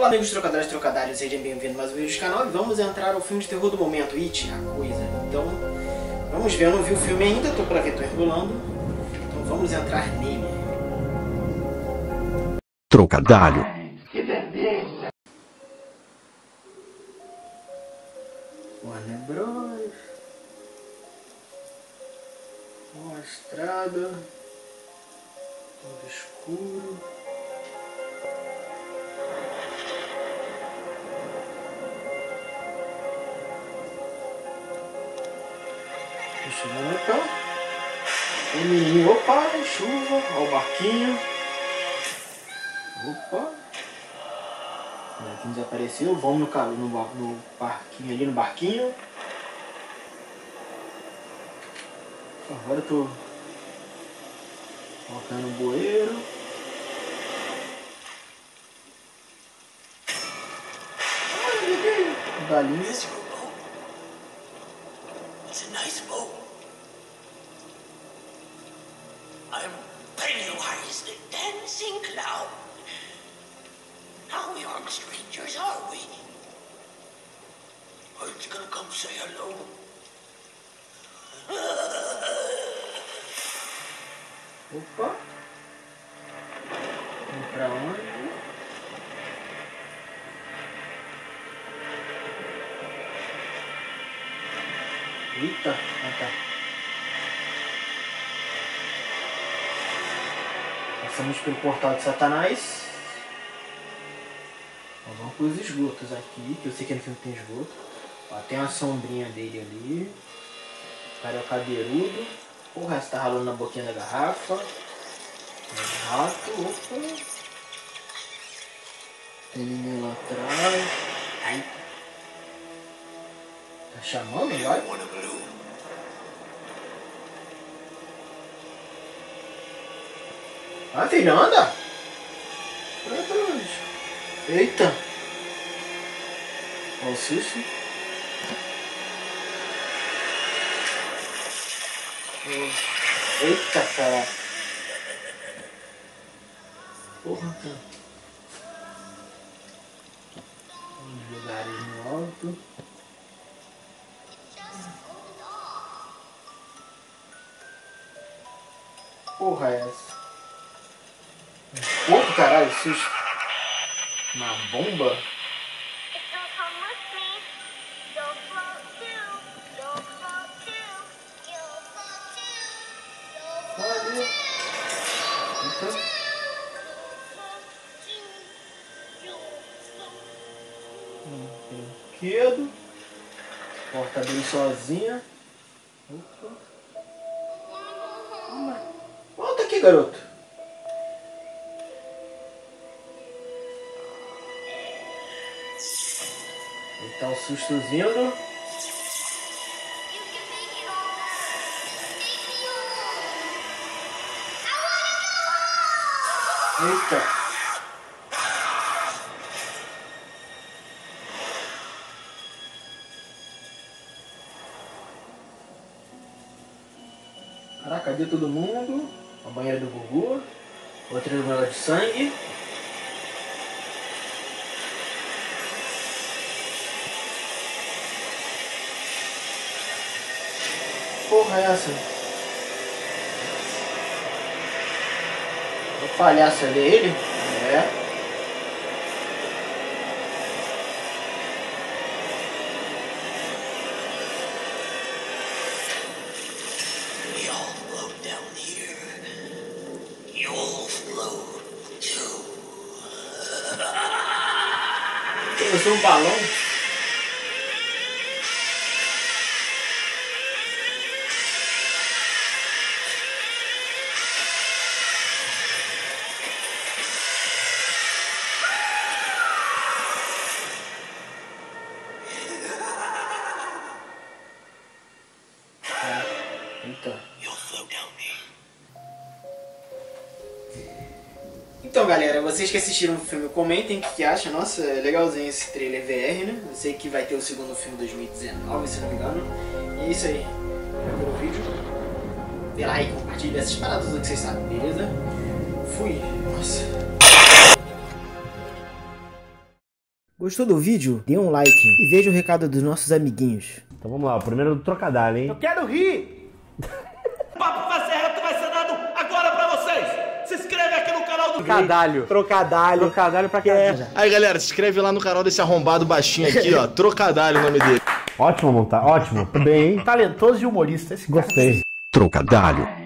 Olá amigos trocadores e trocadilhos, sejam bem-vindos a mais um vídeo do canal e vamos entrar ao filme de terror do momento, It, a coisa. Então, vamos ver, eu não vi o filme ainda, tô pra ver, tô enrolando. Então vamos entrar nele. Trocadalho. Que beleza! Warner Bros. Uma estrada. Tudo escuro. Chegando então. O menino, opa, chuva, ó o barquinho. Opa. O barquinho desapareceu. Vamos no, no, no barquinho ali, no barquinho. Agora eu tô colocando o bueiro. Galinha. Pennywise the Dancing Clown. How young strangers are we? Aren't you gonna come say hello? Opa. Vamos pra onde? Eita, ah, tá. Passamos pelo portal de Satanás. Vamos pros esgotos aqui, que eu sei que no filme tem esgoto. Ó, tem uma sombrinha dele ali. O cara é o cadeirudo. Porra, essa tá ralando na boquinha da garrafa. Rato, opa. Tem menino lá atrás. Ai. Tá chamando, vai? Vai, filho. Vai pra onde? Eita. Olha o susto. Eita, cara. Porra, cara. Uns lugares no alto. Porra é essa? Porco, caralho, susto. Uma bomba? Brinquedo. Porta bem sozinha. Volta aqui, garoto. Tá o susto vindo. Eita. Caraca, cadê todo mundo? A banheira do Gugu. Outra novela de sangue. Porra é essa? O palhaço é dele? É. Eu sou um balão? É. Me. Então, galera, vocês que assistiram o filme, comentem o que, que acham. Nossa, é legalzinho esse trailer VR, né? Eu sei que vai ter o segundo filme 2019, se não me engano. E é isso aí. Pelo vídeo. Dê like, compartilhe essas paradas que vocês sabem, beleza? Fui. Nossa. Gostou do vídeo? Dê um like e veja o recado dos nossos amiguinhos. Então vamos lá, o primeiro do trocadilho, hein? Quero rir! O Papo Vai Ser Reto vai ser dado agora pra vocês! Se inscreve aqui no canal do Trocadalho. Trocadalho. Trocadalho pra cá. Aí galera, se inscreve lá no canal desse arrombado baixinho aqui, ó. Trocadalho o nome dele. Ótimo montar, ótimo. Tudo bem, hein? Talentoso e humorista esse cara. Gostei. Trocadalho.